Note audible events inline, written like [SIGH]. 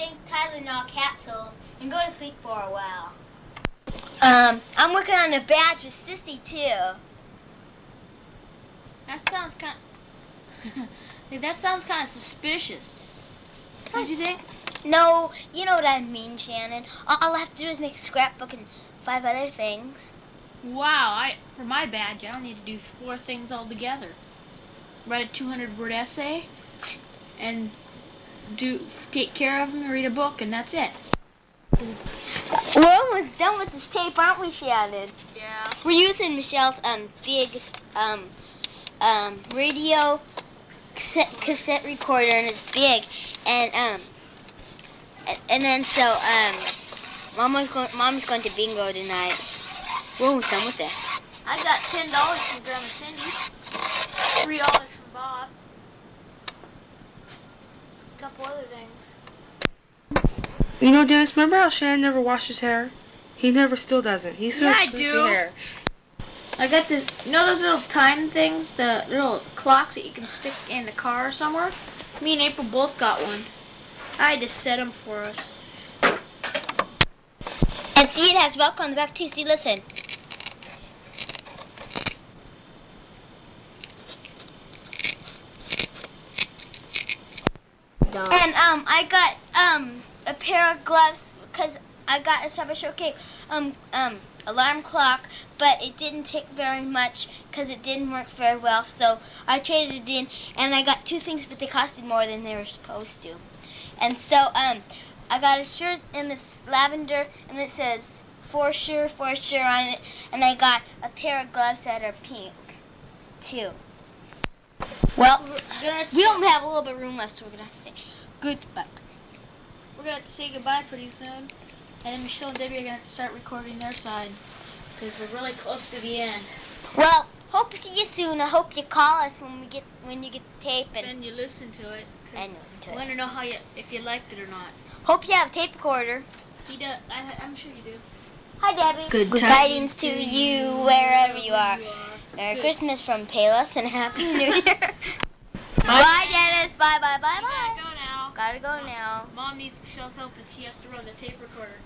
take Tylenol capsules and go to sleep for a while. Um, I'm working on a badge with Sissy too. That sounds kind. [LAUGHS] that sounds kind of suspicious. Don't you think? No, you know what I mean, Shannon. All I'll have to do is make a scrapbook and five other things. Wow, I for my badge, I don't need to do four things altogether. Write a 200 word essay, and do take care of them, read a book, and that's it. We're almost done with this tape, aren't we, Shannon? Yeah. We're using Michelle's um big um um radio cassette, cassette recorder, and it's big, and um and, then so um Mama's going Mom's going to bingo tonight. We're almost done with this. I got ten dollars from Grandma Cindy, three dollars from Bob, couple other things. You know, Dennis, remember how Shannon never washed his hair? He never still doesn't. He still Yeah, I has do. hair. I got this. You know those little time things, the little clocks that you can stick in the car or somewhere. Me and April both got one. I had to set them for us. And see, it has welcome on the back too. See, listen. And um, I got um a pair of gloves because I got a Strawberry Shortcake um um alarm clock, but it didn't take very much because it didn't work very well. So I traded it in, and I got two things, but they costed more than they were supposed to. And so um, I got a shirt in this lavender, and it says for sure, for sure on it, and I got a pair of gloves that are pink, too. Well, We're gonna have to we say- don't have a little bit of room left, so we're gonna have to say goodbye. We're gonna have to say goodbye pretty soon, and then Michelle and Debbie are gonna have to start recording their side because we're really close to the end. Well, hope to see you soon. I hope you call us when we get when you get the tape and, And you listen to it. 'cause and listen to I it. want to know how you if you liked it or not. Hope you have a tape recorder. He does. I, I'm sure you do. Hi, Debbie. Good tidings to you wherever you are. Wherever you Merry Christmas from Payless and Happy New Year. [LAUGHS] bye, Dennis. Bye, bye, bye, bye. gotta go now. Gotta go now. Mom needs Michelle's help and she has to run the tape recorder.